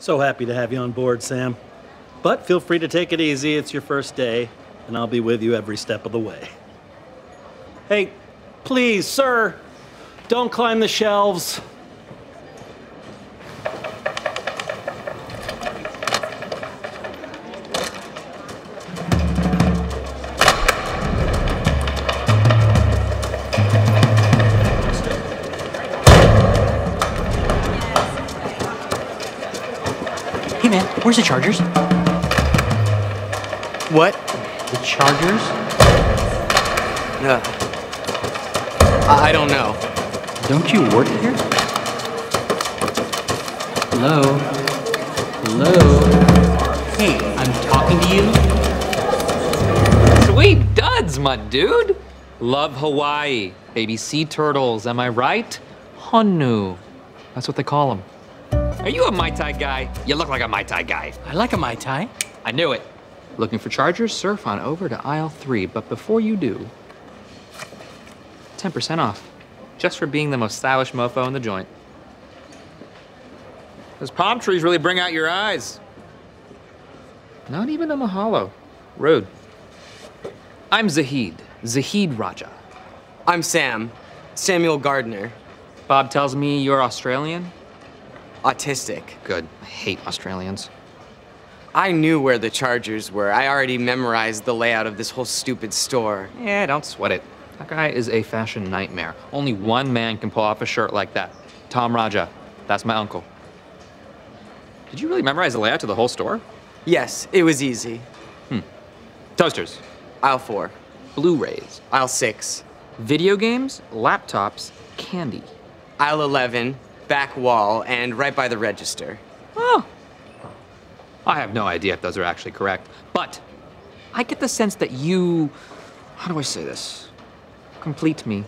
So happy to have you on board, Sam. But feel free to take it easy. It's your first day, and I'll be with you every step of the way. Hey, please, sir, don't climb the shelves. Man, where's the chargers? What? The chargers? Uh, I I don't know. Don't you work here? Hello? Hello? Hey, I'm talking to you. Sweet duds, my dude. Love Hawaii. Baby sea turtles, am I right? Honu. That's what they call them. Are you a Mai Tai guy? You look like a Mai Tai guy. I like a Mai Tai. I knew it. Looking for chargers? Surf on over to aisle three. But before you do, 10% off. Just for being the most stylish mofo in the joint. Those palm trees really bring out your eyes. Not even a mahalo. Rude. I'm Zahid. Zahid Raja. I'm Sam. Samuel Gardner. Bob tells me you're Australian? Autistic. Good. I hate Australians. I knew where the chargers were. I already memorized the layout of this whole stupid store. Yeah, don't sweat it. That guy is a fashion nightmare. Only one man can pull off a shirt like that. Tom Raja. That's my uncle. Did you really memorize the layout to the whole store? Yes, it was easy. Hmm. Toasters, Aisle 4. Blu-rays, Aisle 6. video games, laptops, candy. Aisle 11. Back wall, and right by the register. Oh. I have no idea if those are actually correct, but I get the sense that you. How do I say this? Complete me.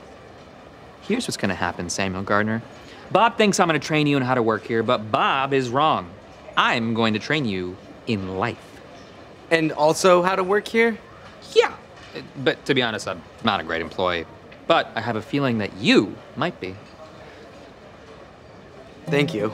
Here's what's gonna happen, Samuel Gardner. Bob thinks I'm gonna train you in how to work here, but Bob is wrong. I'm going to train you in life. And also how to work here? Yeah. But to be honest, I'm not a great employee. But I have a feeling that you might be. Thank you.